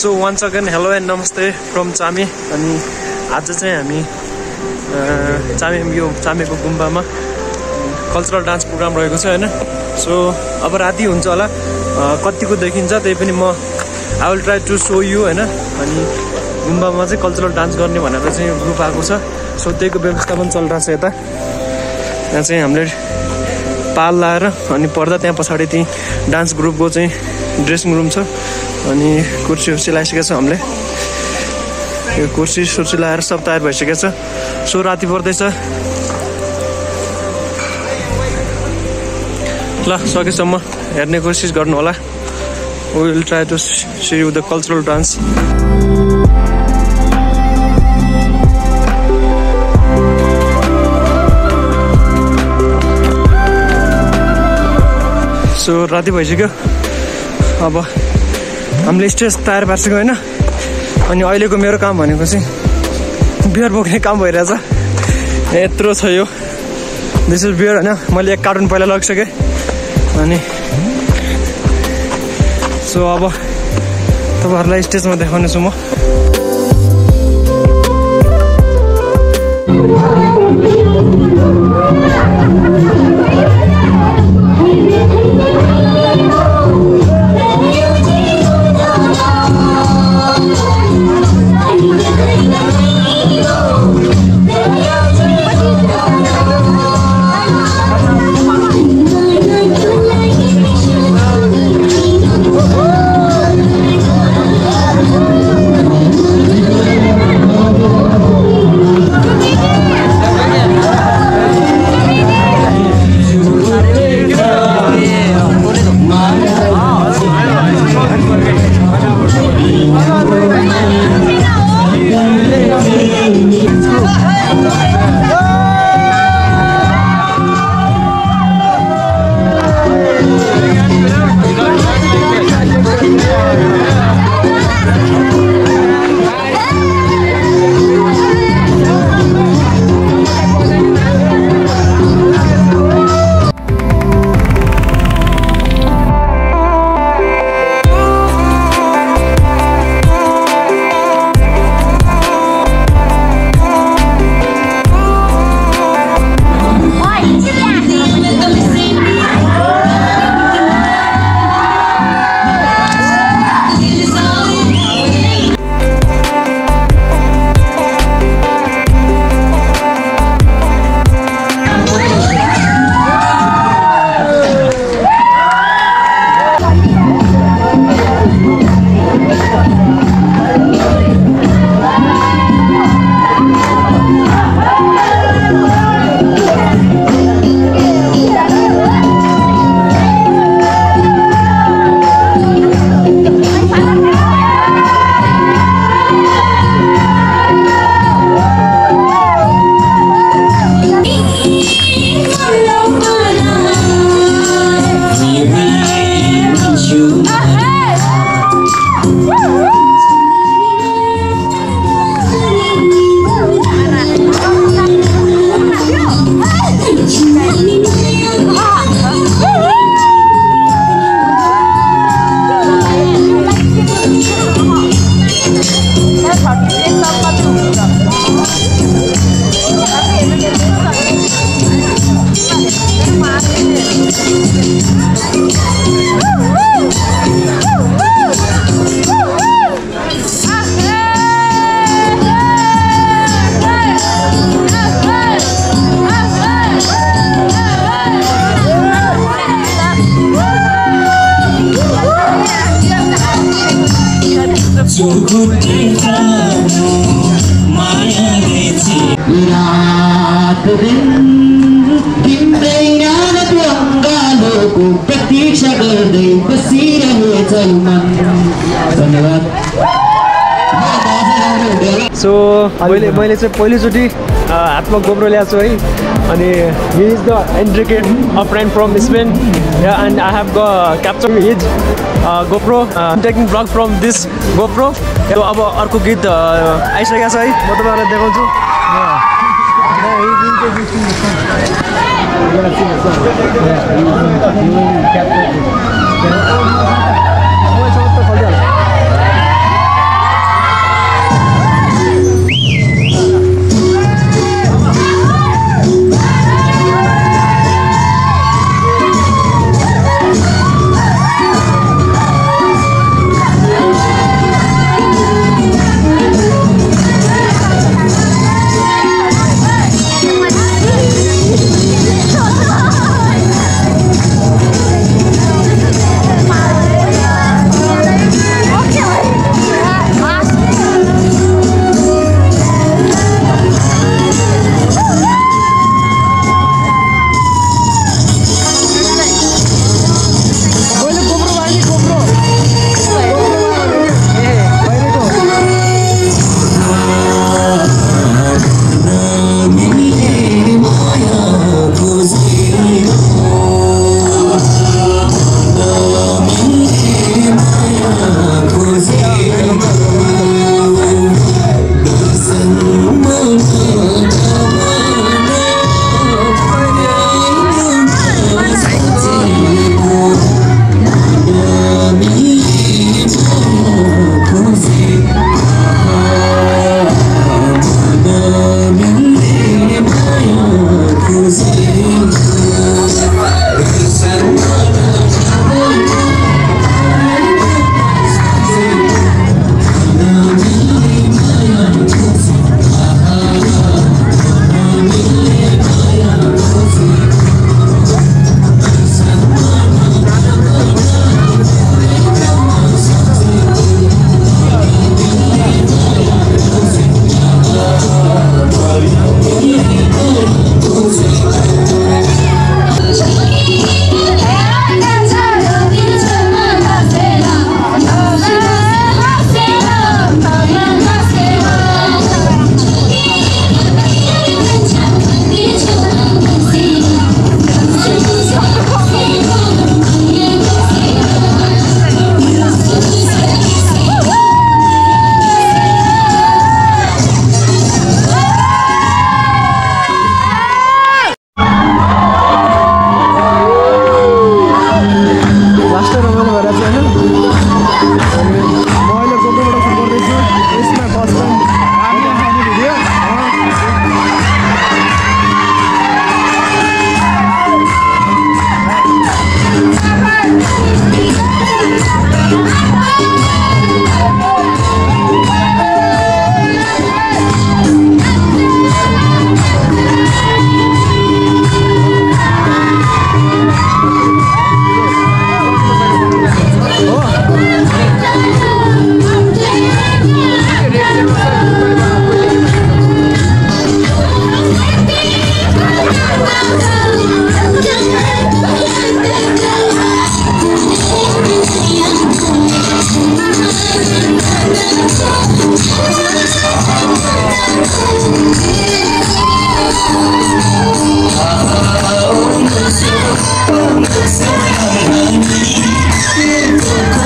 So once again hello and नमस्ते from Chame अनि आज चाहिँ हामी चामे यो चामेको गुम्बामा कल्चरल डान्स प्रोग्राम रहेको छ होइन? सो अब राति हुन्छ होला। कतिको देखिन्छ त्यही पनि म I will try to show you होइन? अनि गुम्बामा चाहिँ कल्चरल डान्स गर्ने भनेर चाहिँ ग्रुप आएको छ। सो त्यहीको व्यवस्था पनि चलिरहेको छ यता। यहाँ चाहिँ हामीले पाल लाएर अनि पर्दा त्यहाँ पछाडि त्यहीँ डान्स ग्रुपको चाहिँ ड्रेसिङ रुम छ। अनि कुर्सी उर्सी लगाइसकेको छ हामीले। यो कुर्सी सुर्सी लगाएर सब तयार भइसकेको छ। सो राति पर्दैछ। ल सकेसम्म हेर्ने कोसिस गर्नु होला will try to see the cultural dance राति भइसक्यो। अब हामीले स्टेज तयार पारिसक्यो होइन। अनि अहिलेको मेरो काम भनेको चाहिँ बियर बोक्ने काम भइरहेछ। यत्रो छ यो। दिस इज बियर होइन। मैले एक कार्टुन पहिला लगिसकेँ। अनि सो अब तपाईँहरूलाई स्टेजमा देखाउनेछु म। तिम्रै ज्ञानको प्रतीक्षा गर्दै बसिरहेछ धन्यवाद सो मैले मैले चाहिँ पहिलोचोटि हातमा गोप्रो ल्याएको छु है। अनि he is the एन्ड्रिकेट a friend from Spain and I have got capture his GoPro taking vlog from this GoPro अब अर्को गीत अ, आइसकेको छ है। म तपाईँहरूलाई देखाउँछु। Oh,